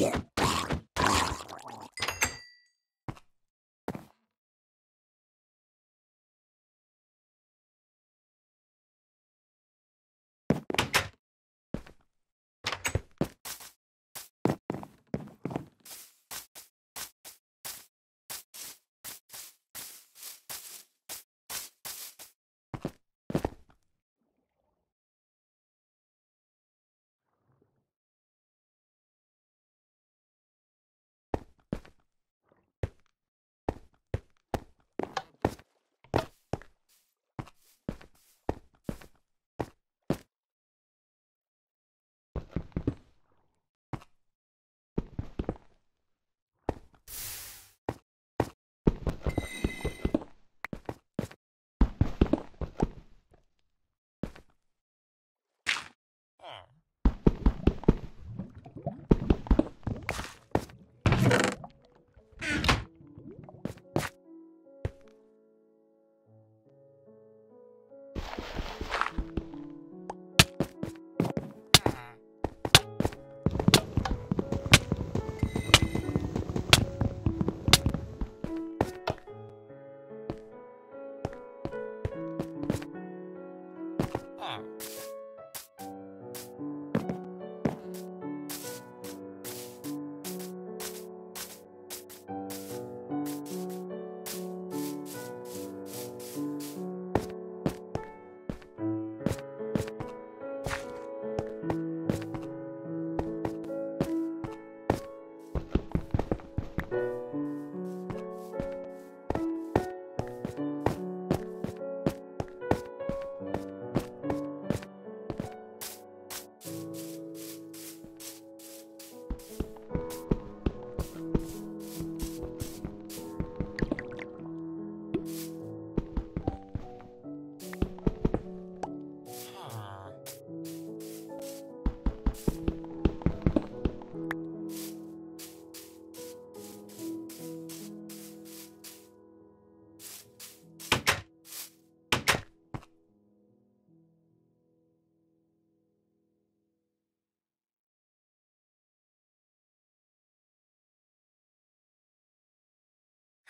target.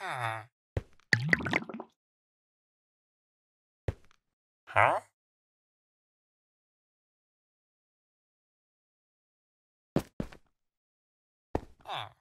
Ah. Huh? Huh? Huh?